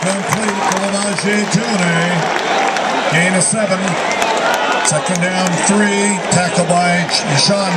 complete for Lavaje Tune. Gain of seven. Second down, three. Tackle by Sean.